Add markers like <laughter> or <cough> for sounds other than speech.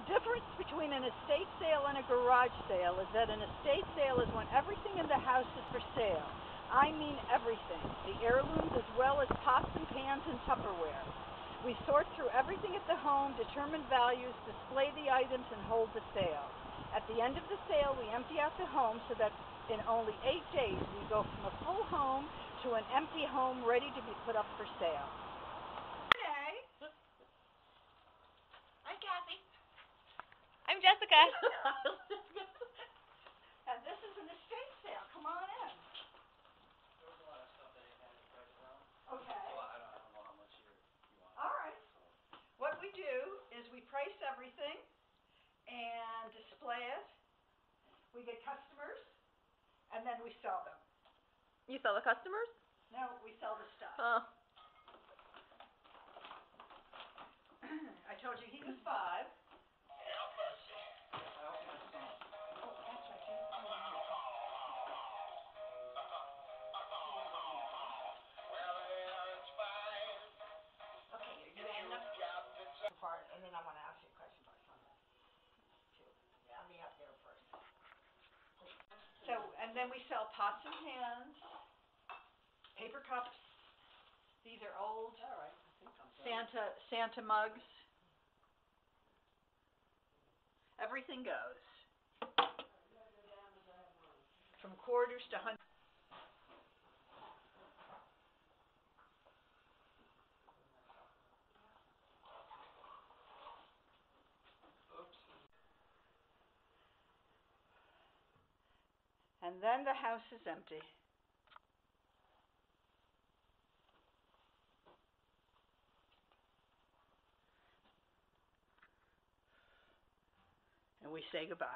The difference between an estate sale and a garage sale is that an estate sale is when everything in the house is for sale. I mean everything, the heirlooms as well as pots and pans and Tupperware. We sort through everything at the home, determine values, display the items, and hold the sale. At the end of the sale, we empty out the home so that in only eight days we go from a full home to an empty home ready to be put up for sale. I'm Jessica. <laughs> And this is an estate sale. Come on in. There was a lot of stuff that ain't had any prices on. Okay. Well, I don't, know how much you're, want. All right. What we do is we price everything and display it. We get customers and then we sell them. You sell the customers? No, we sell the stuff. Oh. <clears throat> I told you he was five. And then we sell pots and pans, paper cups. These are old all right, I think I'm done. Santa, Santa mugs. Everything goes. From quarters to hun- and then the house is empty. And we say goodbye.